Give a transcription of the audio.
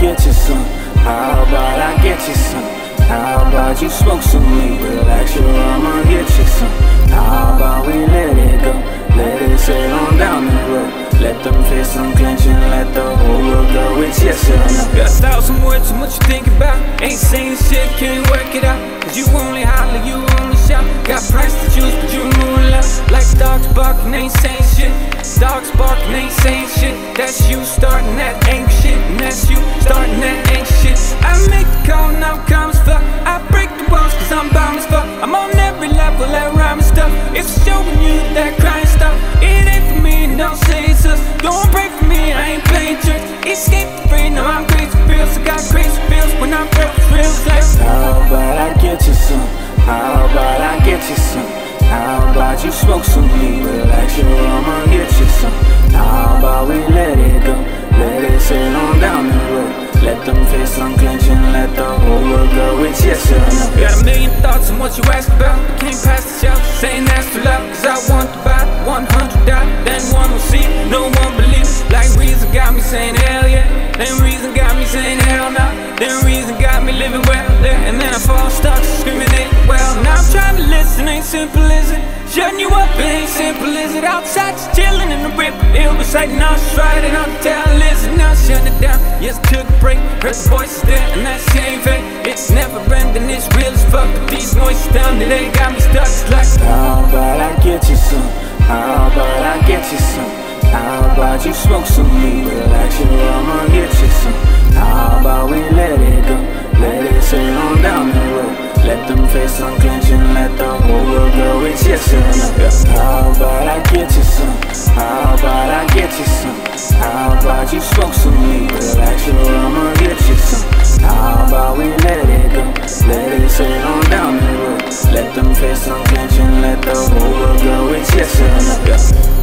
get you some? How about I get you some? How about you smoke some weed? Relax your arm, I'ma get you some. How about we let it go? Let it sail on down the road. Let them fists unclench and let the whole world go. It's yes or no. Got a thousand words and what you think about. Ain't saying shit, can't work it out. Cause you only holler, you only shout. Got price to choose, but you moving loud. Like dogs barking, ain't saying shit. Dogs barking, ain't saying shit. That's you starting that smoke some weed? Relax your I'ma get you some. How about we let it go? Let it sail on down the road. Let them fists unclench and let the whole world go. It's yes or no. Got a million thoughts on what you ask about. Can't pass the shelf, saying that's too loud. Cause I want to buy 100 die. Then one will see, no one believes. Like reason got me saying hell yeah. Then reason got me saying hell no. Then reason got me living well there. And then I fall stuck discriminate. Well, now I'm trying to listen, ain't simple is it? Shutting you up, it ain't simple is it? Outside just chilling in the rip. Ill beside now it's right and I'm down. Listen, now shutting it down. Yes, I took a break. Heard the voices there, and that shit ain't fake. It's never ending, it's real as fuck. But these noises down, they got me stuck. It's like. How about I get you some? How about I get you some? How about you smoke some weed? Relax your I'ma get you some. How about or no. How about I get you some? How about I get you some? How about you smoke some weed? Relax your I'ma get you some. How about we let it go? Let it sail on down the road. Let them fists unclench and let the whole world go. It's yes or